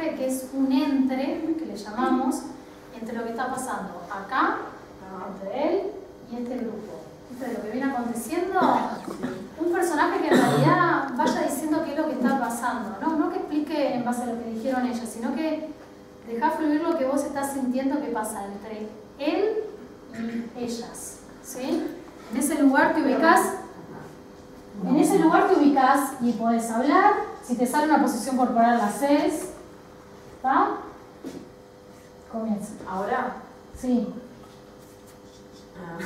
que es un entre, que le llamamos, entre lo que está pasando acá, entre él y este grupo. Entre lo que viene aconteciendo, un personaje que en realidad vaya diciendo qué es lo que está pasando, ¿no? No que explique en base a lo que dijeron ellos, sino que deja fluir lo que vos estás sintiendo que pasa entre él y ellas. ¿sí? En ese lugar te ubicas, en ese lugar te ubicas y podés hablar, si te sale una posición corporal la haces, ¿va? Comienza. ¿Ahora? Sí. Ah.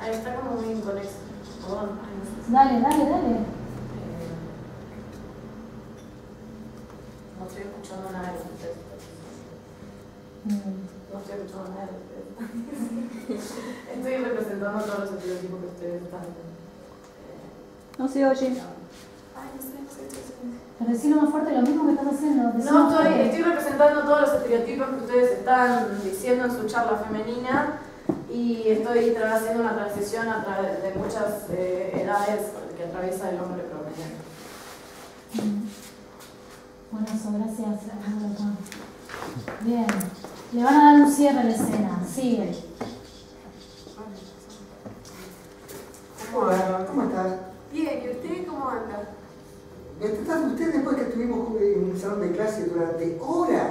Ahí está como muy inconexo. Ay, no sé Dale, dale, dale. Eh, No estoy escuchando nada de ustedes. Mm. No estoy escuchando nada de ustedes. Estoy representando todos los estereotipos que ustedes están. eh, No se oye. No sé, no sé, no sé. Pero decirlo más fuerte, lo mismo que estás haciendo. No, estoy, representando todos los estereotipos que ustedes están diciendo en su charla femenina y estoy haciendo una transición a través de muchas eh, edades que atraviesa el hombre promedio. Mm. Bueno, eso, gracias. Bien. Le van a dar un cierre a la escena. Sigue. Hola, ¿cómo estás? Bien, ¿y usted cómo anda? ¿Están ustedes después que estuvimos en un salón de clase durante horas?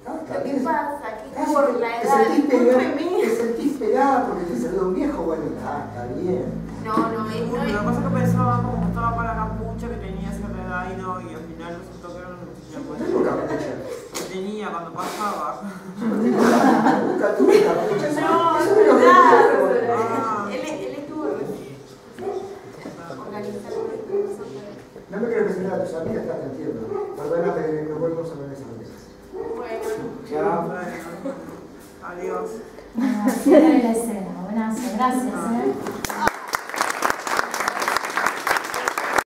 ¿Está- está Lo que bien? pasa, que ¿Estás- por la te edad, sentís pegada- discúlpeme. ¿Te sentís pegada porque te saludó un viejo? Bueno, está, está bien. No, no, es, Lo no que es. pasa es que pensaba como que estaba para la capucha que tenía cierta edad y no, y al final resultó que era una noticia No tengo capucha. que tenía cuando pasaba. Nunca tuve No, eso me lo claro. vendí. Ah. Él, él estuvo recién organizando esto, nosotros. No me quiero presentar a tus amigas, está te entiendo. Perdóname, no volvemos a de esas cosas. Bueno. Chao. Bueno, adiós. Bueno, la escena. Buenas, gracias. ¿eh?